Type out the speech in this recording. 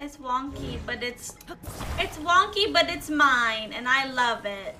It's wonky, but it's it's wonky, but it's mine, and I love it.